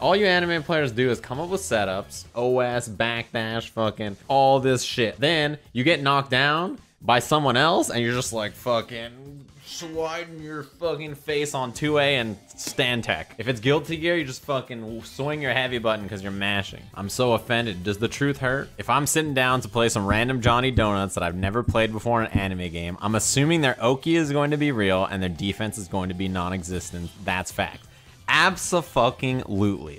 All you anime players do is come up with setups, OS, backdash, fucking all this shit. Then you get knocked down by someone else and you're just like fucking sliding your fucking face on 2A and stand tech. If it's Guilty Gear, you just fucking swing your heavy button because you're mashing. I'm so offended. Does the truth hurt? If I'm sitting down to play some random Johnny Donuts that I've never played before in an anime game, I'm assuming their Oki is going to be real and their defense is going to be non-existent. That's fact. Abso-fucking-lutely.